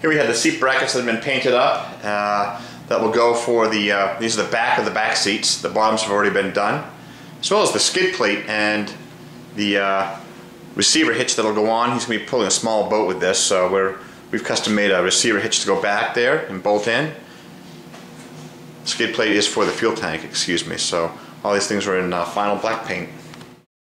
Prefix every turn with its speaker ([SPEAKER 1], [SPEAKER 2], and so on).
[SPEAKER 1] Here we have the seat brackets that have been painted up. Uh, that will go for the, uh, these are the back of the back seats. The bottoms have already been done. As well as the skid plate and the uh, receiver hitch that'll go on. He's going to be pulling a small boat with this, so we're, we've custom made a receiver hitch to go back there and bolt in. Skid plate is for the fuel tank, excuse me. So all these things are in uh, final black paint.